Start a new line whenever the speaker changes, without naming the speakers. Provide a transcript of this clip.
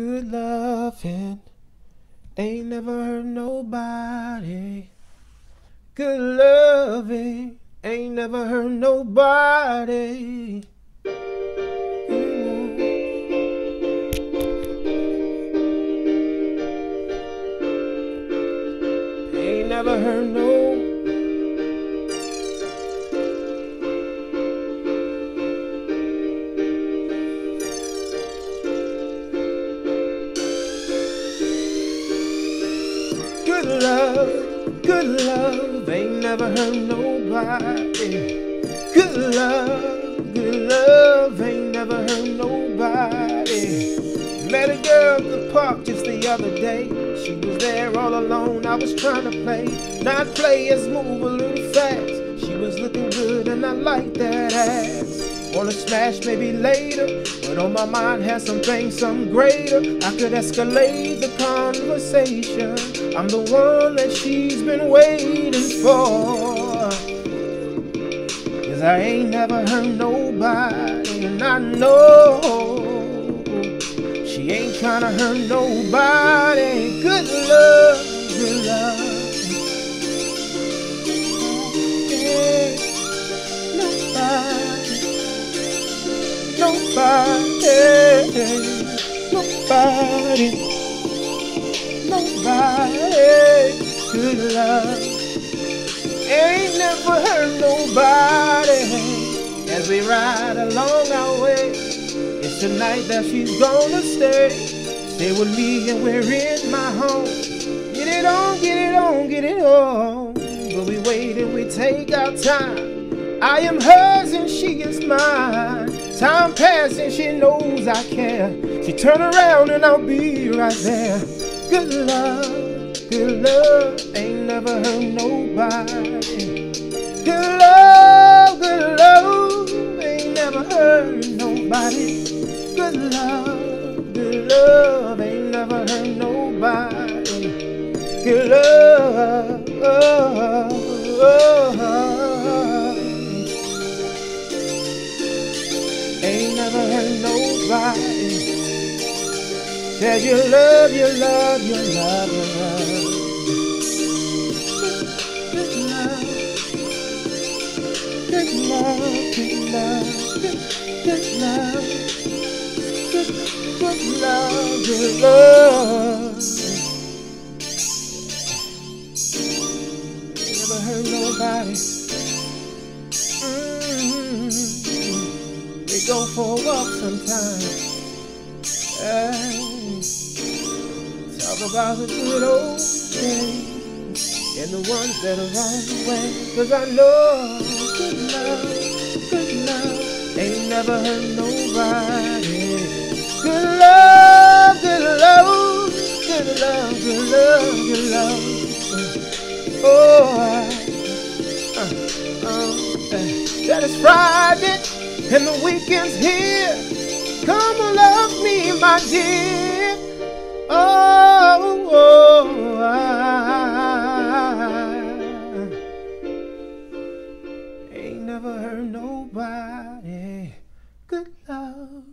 Good loving ain't never hurt nobody. Good loving ain't never hurt nobody. Ain't never hurt no. Good love, good love ain't never hurt nobody. Good love, good love ain't never hurt nobody. Met a girl at the park just the other day. She was there all alone. I was trying to play, not play as move a little fast. She was looking good and I like that ass. Wanna smash maybe later, but on my mind has something, some greater. I could escalate the conversation. I'm the one that she's been waiting for. Cause I ain't never hurt nobody, and I know she ain't tryna hurt nobody. Good love, nobody, nobody, nobody. Good love ain't never hurt nobody as we ride along our way. It's tonight that she's gonna stay. Stay with me and we're in my home. Get it on, get it on, get it on. But we wait and we take our time. I am hers and she is mine. Time passing, she knows I care. She turn around and I'll be right there. Good love, good love ain't never hurt nobody. Good love, good love ain't never hurt nobody. Good love, good love ain't never hurt nobody. Good love, oh, oh, oh, Said you love, you love, you love, you love. Love, love, love, love, love. Never hurt nobody. mm We go for a walk sometimes. Hey, talk about the good old days and the ones that are on the way. Cause I know good love, good love ain't never hurt nobody. Good love, good love, good love, good love, good love. Oh, I, uh, uh, eh. that is Friday and the weekend's here. Come love me, my dear. Oh. never hurt nobody. Good love.